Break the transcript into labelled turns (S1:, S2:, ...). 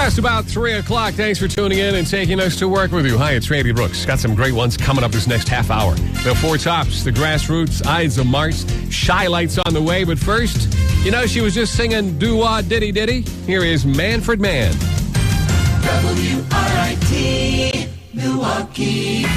S1: Just about 3 o'clock. Thanks for tuning in and taking us to work with you. Hi, it's Randy Brooks. Got some great ones coming up this next half hour. The Four Tops, The Grassroots, Ides of March, Chi-Lites on the way. But first, you know she was just singing doo-wah diddy diddy? Here is Manfred Mann.
S2: W R